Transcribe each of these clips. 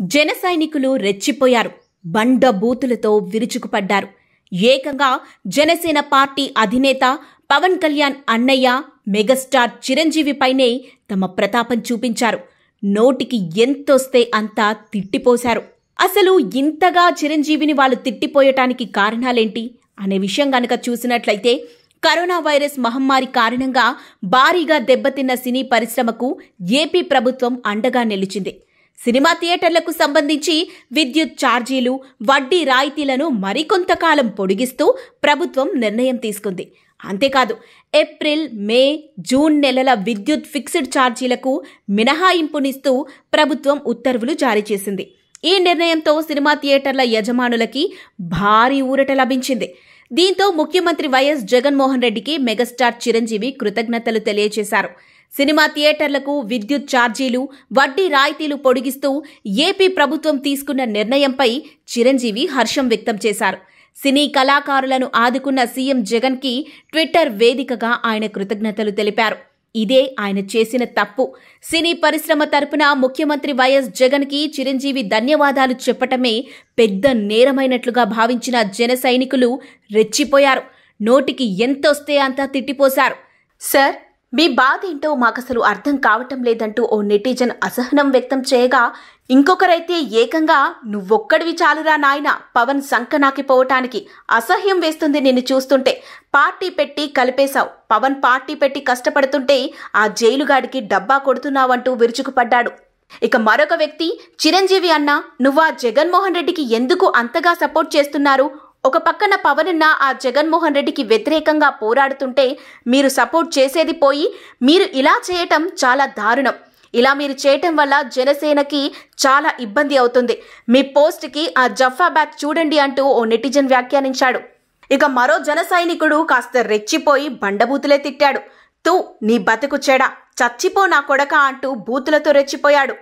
జన సైనికులు రెచ్చిపోయారు. బండ బూతులతో విరుచుకుపడ్డారు. ఏకంగా జనసేన పార్టీ అధినేత పవన్ కళ్యాణ్ అన్నయ్య మెగాస్టార్ చిరంజీవిపైనే తమ ప్రతాపం చూపించారు. నోటికి ఎంతొస్తే అంత తిట్టిపోశారు. అసలు ఇంతగా చిరంజీవిని వాళ్ళు తిట్టిపోయటానికి కారణాలేంటి? అనే విషయం గనక చూసినట్లయితే కరోనా వైరస్ మహమ్మారి కారణంగా భారీగా దెబ్బతిన్న సినీ పరిశ్రమకు ఏపీ ప్రభుత్వం అండగా నిలిచింది. సినిమా థియేటర్లకు సంబంధించి విద్యుత్ ఛార్జీలు వడ్డీ రాయితీలను మరికొంతకాలం పొడిగిస్తూ ప్రభుత్వం నిర్ణయం తీసుకుంది. అంతేకాదు ఏప్రిల్ మే జూన్ నెలల విద్యుత్ ఫిక్స్డ్ ఛార్జీలకు మినహాయింపునిస్తూ ప్రభుత్వం ఉత్తర్వులు జారీ చేసింది. ఈ నిర్ణయంతో సినిమా థియేటర్ల యజమానులకి భారీ ఊరట లభించింది. దీంతో ముఖ్యమంత్రి వైఎస్ జగన్మోహన్ రెడ్డికి మెగాస్టార్ చిరంజీవి కృతజ్ఞతలు తెలియజేశారు. సినిమా థియేటర్లకు విద్యుత్ ఛార్జీలు వడ్డీ రాయితీలు పొడిగిస్తూ ఏపీ ప్రభుత్వం తీసుకున్న నిర్ణయంపై చిరంజీవి హర్షం వ్యక్తం చేశారు. సినీ కళాకారులను ఆదుకున్న సీఎం జగన్కి ట్విట్టర్ వేదికగా ఆయన కృతజ్ఞతలు తెలిపారు. ఇదే ఆయన చేసిన తప్పు. సినీ పరిశ్రమ తరపున ముఖ్యమంత్రి వైఎస్ జగన్కి చిరంజీవి ధన్యవాదాలు చెప్పటమే పెద్ద నేరమైనట్లుగా భావించిన జన సైనికులు రెచ్చిపోయారు. నోటికి ఎంతొస్తే అంతా తిట్టిపోశారు. సార్ మీ బాధ ఏంటో మాకసలు అర్థం కావటం లేదంటూ ఓ నెటిజన్ అసహనం వ్యక్తం చేయగా ఇంకొకరైతే ఏకంగా నువ్వొక్కడివి చాలురా నాయన పవన్ సంకనాకిపోవటానికి అసహ్యం వేస్తుంది నిన్ను చూస్తుంటే. పార్టీ పెట్టి కలిపేశావు. పవన్ పార్టీ పెట్టి కష్టపడుతుంటే ఆ జైలుగాడికి డబ్బా కొడుతున్నావంటూ విరుచుకుపడ్డాడు. ఇక మరొక వ్యక్తి చిరంజీవి అన్న నువ్వా జగన్మోహన్ రెడ్డికి ఎందుకు అంతగా సపోర్ట్ చేస్తున్నారు? ఒక పక్కన పవనన్న ఆ జగన్మోహన్ రెడ్డికి వ్యతిరేకంగా పోరాడుతుంటే మీరు సపోర్ట్ చేసేది పోయి మీరు ఇలా చేయటం చాలా దారుణం. ఇలా మీరు చేయటం వల్ల జనసేనకి చాలా ఇబ్బంది అవుతుంది. మీ పోస్ట్కి ఆ జఫా బ్యాక్ చూడండి అంటూ ఓ నెటిజన్ వ్యాఖ్యానించాడు. ఇక మరో జన సైనికుడు కాస్త రెచ్చిపోయి బండబూతులే తిట్టాడు. తూ నీ బతుకు చెడ. చచ్చిపో నా కొడక అంటూ బూతులతో రెచ్చిపోయాడు.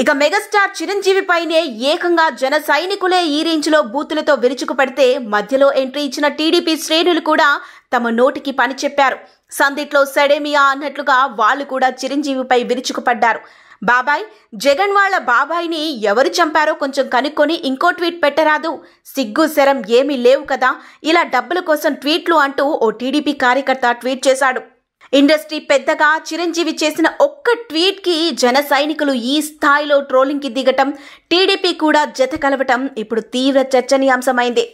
ఇక మెగాస్టార్ చిరంజీవి పైనే ఏకంగా జన సైనికులే ఈ రేంజ్లో బూతులతో విరుచుకు పడితే మధ్యలో ఎంట్రీ ఇచ్చిన టీడీపీ శ్రేణులు కూడా తమ నోటికి పని చెప్పారు. సందిట్లో సెడేమియా అన్నట్లుగా వాళ్ళు కూడా చిరంజీవిపై విరుచుకుపడ్డారు బాబాయ్ జగన్ వాళ్ళ బాబాయ్ని ఎవరు చంపారో కొంచెం కనుక్కొని ఇంకో ట్వీట్ పెట్టరాదు. సిగ్గు శరం ఏమీ లేవు కదా. ఇలా డబ్బుల కోసం ట్వీట్లు అంటూ ఓ టీడీపీ కార్యకర్త ట్వీట్ చేశాడు. ఇండస్ట్రీ పెద్దగా చిరంజీవి చేసిన ఒక్క ట్వీట్కి జన సైనికులు ఈ స్థాయిలో ట్రోలింగ్కి దిగటం టీడీపీ కూడా జత కలవటం ఇప్పుడు తీవ్ర చర్చనీయాంశమైంది.